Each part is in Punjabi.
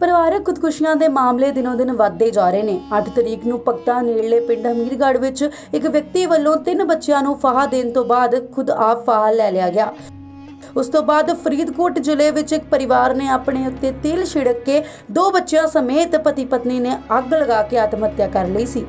ਪਰਿਵਾਰਕ ਖੁਦਕੁਸ਼ੀਆਂ ਦੇ ਮਾਮਲੇ ਦਿਨੋ ਦਿਨ ਵੱਧਦੇ ਜਾ ਰਹੇ ਨੇ। 8 ਤਰੀਕ ਨੂੰ ਪਕਤਾ ਨੇੜਲੇ ਪਿੰਡ ਹਮੀਰਗੜ੍ਹ ਵਿੱਚ ਇੱਕ ਵਿਅਕਤੀ ਵੱਲੋਂ ਤਿੰਨ ਬੱਚਿਆਂ ਨੂੰ ਫਾਹਾ ਦੇਣ ਤੋਂ ਬਾਅਦ ਖੁਦ ਆਪ ਫਾਹਾ ਲੈ ਲਿਆ ਗਿਆ। ਉਸ ਤੋਂ ਬਾਅਦ ਫਰੀਦਕੋਟ ਜ਼ਿਲ੍ਹੇ ਵਿੱਚ ਇੱਕ ਪਰਿਵਾਰ ਨੇ ਆਪਣੇ ਉੱਤੇ ਤੇਲ ਛਿੜਕ ਕੇ ਦੋ ਬੱਚਿਆਂ ਸਮੇਤ ਪਤੀ ਪਤਨੀ ਨੇ ਅੱਗ ਲਗਾ ਕੇ ਆਤਮ ਹੱਤਿਆ ਕਰ ਲਈ ਸੀ।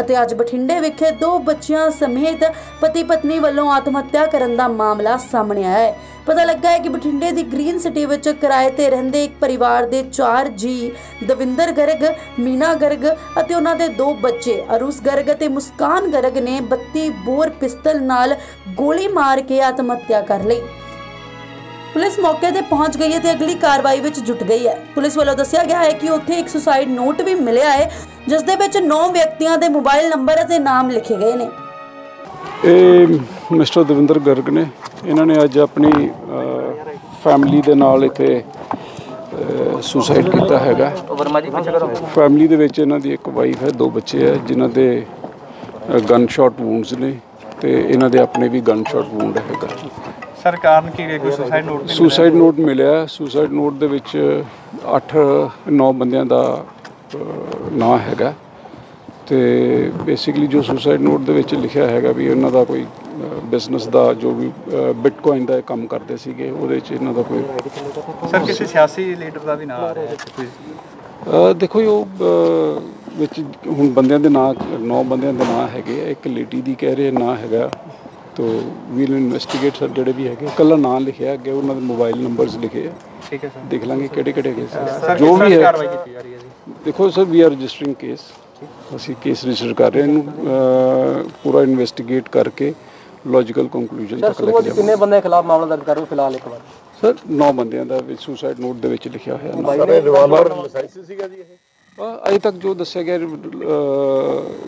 ਅਤੇ ਅੱਜ ਬਠਿੰਡੇ ਵਿਖੇ ਦੋ ਬੱਚਿਆਂ ਸਮੇਤ ਪਤੀ ਪਤਨੀ ਵੱਲੋਂ ਆਤਮ ਹੱਤਿਆ ਕਰਨ ਦਾ ਮਾਮਲਾ ਸਾਹਮਣੇ ਆਇਆ ਹੈ। ਪਤਾ ਲੱਗਾ ਹੈ ਕਿ ਬਠਿੰਡੇ ਦੀ ਗ੍ਰੀਨ ਸਿਟੀ ਵਿੱਚ ਕਿਰਾਏ ਤੇ ਰਹਿੰਦੇ ਇੱਕ ਪਰਿਵਾਰ ਦੇ 4 ਜੀ, ਦਵਿੰਦਰ ਗਰਗ, ਮੀਨਾ ਗਰਗ ਅਤੇ ਉਹਨਾਂ ਦੇ ਦੋ ਬੱਚੇ, ਅਰੂਸ ਗਰਗ ਅਤੇ ਮੁਸਕਾਨ ਗਰਗ ਨੇ 32 ਬੋਰ ਪਿਸਤਲ ਨਾਲ ਗੋਲੀ ਮਾਰ ਕੇ ਆਤਮ ਹੱਤਿਆ ਕਰ ਲਈ। ਪੁਲਿਸ ਮੌਕੇ ਤੇ ਪਹੁੰਚ ਗਈ ਹੈ ਤੇ ਅਗਲੀ ਕਾਰਵਾਈ ਵਿੱਚ ਜੁਟ ਗਈ ਹੈ। ਪੁਲਿਸ ਵੱਲੋਂ ਦੱਸਿਆ ਗਿਆ ਹੈ ਕਿ ਉੱਥੇ ਇੱਕ ਸੁਸਾਈਡ ਨੋਟ ਵੀ ਮਿਲਿਆ ਹੈ, ਜਿਸ ਦੇ ਵਿੱਚ 9 ਵਿਅਕਤੀਆਂ ਦੇ ਮੋਬਾਈਲ ਨੰਬਰ ਅਤੇ ਨਾਮ ਲਿਖੇ ਗਏ ਨੇ। ਇਹ ਮਿਸਟਰ ਦਵਿੰਦਰ ਗਰਗ ਨੇ। ਇਹਨਾਂ ਨੇ ਅੱਜ ਆਪਣੀ ਫੈਮਿਲੀ ਦੇ ਨਾਲ ਇੱਥੇ ਸੁਸਾਈਡ ਕੀਤਾ ਹੈਗਾ। ਫੈਮਿਲੀ ਦੇ ਵਿੱਚ ਇਹਨਾਂ ਦੀ ਇੱਕ ਵਾਈਫ ਹੈ, ਦੋ ਬੱਚੇ ਹੈ, ਜਿਨ੍ਹਾਂ ਦੇ ਗਨ ਸ਼ਾਟ ਵੂਨਸ ਨੇ ਤੇ ਇਹਨਾਂ ਦੇ ਆਪਣੇ ਵੀ ਗਨ ਸ਼ਾਟ ਵੂਨਡ ਹੈਗਾ। ਸਰ ਕਾਰਨ ਕੀ ਹੈ? ਕੋਈ ਸੁਸਾਈਡ ਨੋਟ ਨਹੀਂ ਸੁਸਾਈਡ ਨੋਟ ਮਿਲਿਆ। ਸੁਸਾਈਡ ਨੋਟ ਦੇ ਵਿੱਚ 8 9 ਬੰਦਿਆਂ ਦਾ ਨਾਂ ਹੈਗਾ। ਤੇ ਬੇਸਿਕਲੀ ਜੋ ਸੁਸਾਈਡ ਨੋਟ ਦੇ ਵਿੱਚ ਲਿਖਿਆ ਹੈਗਾ ਵੀ ਇਹਨਾਂ ਦਾ ਕੋਈ ਬਿਜ਼ਨਸ ਦਾ ਜੋ ਵੀ ਬਿਟਕੋਇਨ ਦਾ ਕੰਮ ਕਰਦੇ ਸੀਗੇ ਉਹਦੇ 'ਚ ਇਹਨਾਂ ਦਾ ਕੋਈ ਸਰ ਕਿਸੇ ਸਿਆਸੀ ਲੀਡਰ ਦਾ ਵੀ ਨਾਮ ਆ ਰਿਹਾ ਹੈ? ਕੋਈ ਦੇਖੋ ਉਹ ਵਿੱਚ ਹੁਣ ਬੰਦਿਆਂ ਦੇ ਨਾਂ ਨੌ ਬੰਦਿਆਂ ਦੇ ਨਾਂ ਹੈਗੇ। ਇੱਕ ਲੇਡੀ ਦੀ ਕਹਿ ਰਹੇ ਨਾਂ ਹੈਗਾ। ਤੋ ਵੀਲ ਇਨਵੈਸਟੀਗੇਟ ਸਰ ਜਿਹੜੇ ਵੀ ਹੈਗੇ ਕੱਲਾ ਨਾਂ ਲਿਖਿਆ ਅੱਗੇ ਉਹਨਾਂ ਦੇ ਮੋਬਾਈਲ ਨੰਬਰਸ ਲਿਖੇ ਆ। ਠੀਕ ਹੈ ਸਰ। ਦੇਖ ਲਾਂਗੇ ਕਿਹੜੇ ਕਿਹੜੇ ਹੈਗੇ ਸਰ ਜੋ ਵੀ ਹੈ ਕਾਰਵਾਈ ਕੀਤੀ ਜਾ ਰਹੀ ਹੈ ਜੀ? ਦੇਖੋ sir we are registering case ਅਸੀਂ ਕੇਸ ਰਜਿਸਟਰ ਕਰ ਰਹੇ ਹਾਂ। ਇਹਨੂੰ ਪੂਰਾ ਇਨਵੈਸਟੀਗੇਟ ਕਰਕੇ ਲੌਜੀਕਲ ਕੰਕਲੂਜਨ ਤੱਕ ਲੈ ਕੇ ਜਾਵਾਂਗੇ। ਕਿੰਨੇ ਬੰਦੇ ਖਿਲਾਫ ਮਾਮਲਾ ਦਰਜ ਕਰੋ ਫਿਲਹਾਲ ਇੱਕ ਵਾਰ? ਸਰ ਨੌ ਬੰਦਿਆਂ ਦਾ ਵਿੱਚ ਸੁਸਾਈਡ ਨੋਟ ਦੇ ਵਿੱਚ ਲਿਖਿਆ ਹੋਇਆ। ਸਾਰੇ ਰਿਵਾਲਵਰ ਅ, ਅਜੇ ਤੱਕ ਜੋ ਦੱਸਿਆ ਗਿਆ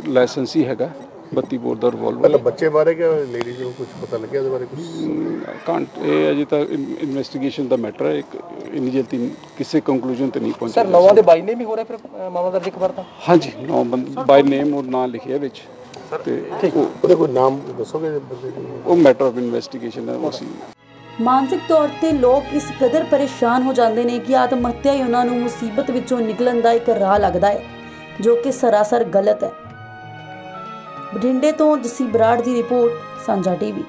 ਲਾਇਸੈਂਸ ਹੀ ਹੈਗਾ। 32 ਬੋਰ ਦਾ ਰਿਵਾਲਵਰ ਮਤਲਬ ਬੱਚੇ ਬਾਰੇ ਕਿ ਲੇਡੀਜ਼ ਨੂੰ ਕੁਝ ਪਤਾ ਲੱਗਿਆ ਉਹਦੇ ਬਾਰੇ ਕੁਝ ਕਾਂਟ ਇਹ ਅਜੇ ਤੱਕ ਇਨਵੈਸਟੀਗੇਸ਼ਨ ਦਾ ਮੈਟਰ ਹੈ ਇੱਕ ਇੰਨੀ ਜਲਦੀ ਕਿਸੇ ਕੰਕਲੂਜਨ ਤੇ ਨਹੀਂ ਪਹੁੰਚਿਆ ਸਰ ਨਵਾਂ ਦੇ ਬਾਈ ਨੇ ਵੀ ਹੋ ਰਿਹਾ ਫਿਰ ਮਾਮਲਾ ਦਰਜ ਇੱਕ ਵਾਰ ਤਾਂ? ਹਾਂਜੀ ਨੌ ਬੰਦੇ ਬਾਈ ਨੇਮ ਉਹ ਨਾਂ ਲਿਖਿਆ ਵਿੱਚ। ਤੇ ਉਹ- ਉਹਦੇ ਕੋਈ ਨਾਮ ਦੱਸੋਗੇ ਉਹ ਮੈਟਰ ਆਫ ਇਨਵੈਸਟੀਗੇਸ਼ਨ ਹੈ ਉਹ ਅਸੀਂ ਮਾਨਸਿਕ ਤੌਰ ਤੇ ਲੋਕ ਇਸ ਕਦਰ ਪਰੇਸ਼ਾਨ ਹੋ ਜਾਂਦੇ ਨੇ ਕਿ ਆਤਮ ਹੱਤਿਆ ਹੀ ਉਹਨਾਂ ਨੂੰ ਮੁਸੀਬਤ ਵਿੱਚੋਂ ਨਿਕਲਣ ਦਾ ਇੱਕ ਰਾਹ ਲੱਗਦਾ ਹੈ ਜੋ ਕਿ ਸਰਾਸਰ ਗਲਤ ਹੈ। ਬਠਿੰਡੇ ਤੋਂ ਜਸੀ ਬਰਾੜ ਦੀ ਰਿਪੋਰਟ ਸਾਂਝਾ ਟੀਵੀ।